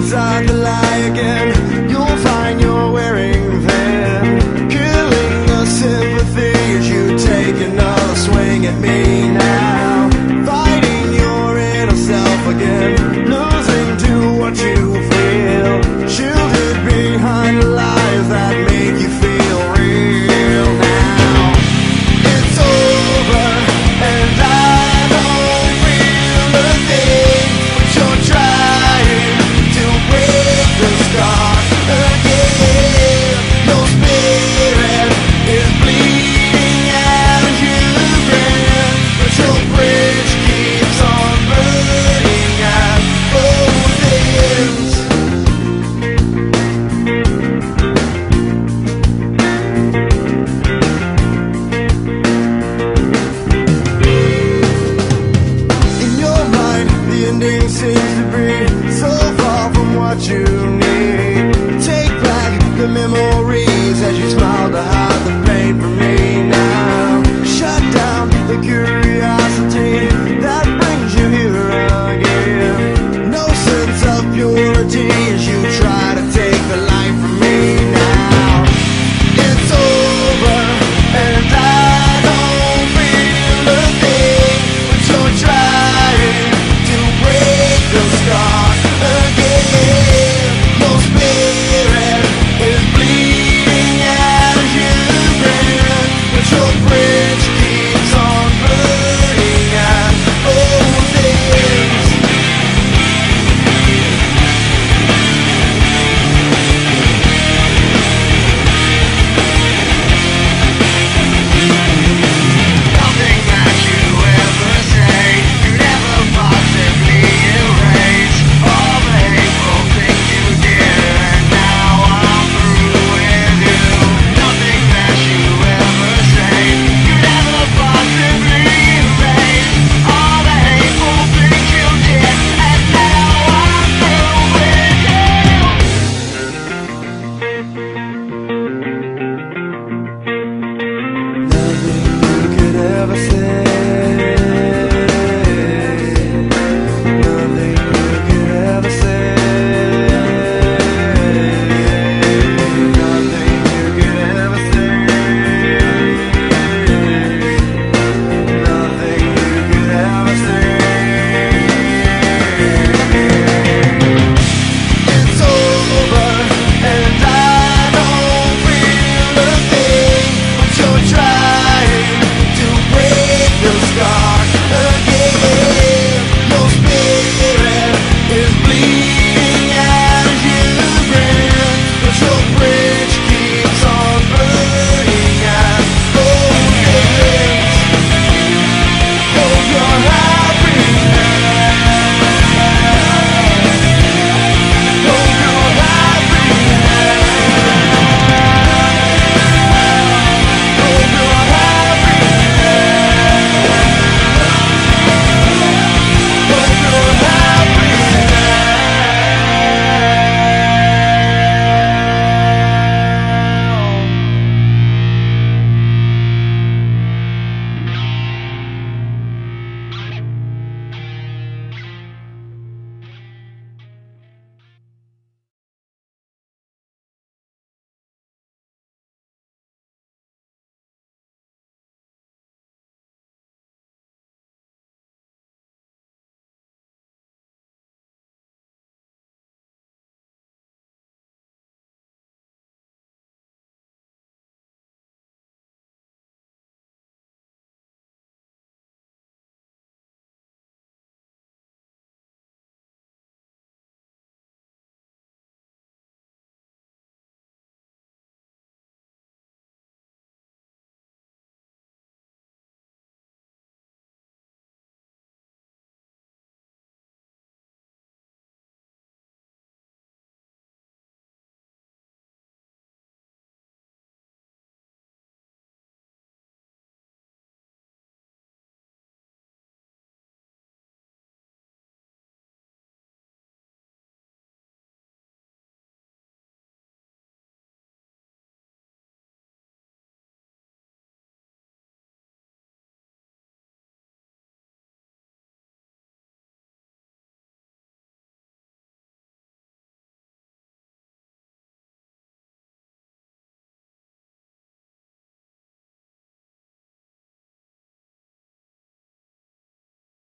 inside the line. seems to be so far from what you need. Take back the memories as you smile to hide the pain from me now.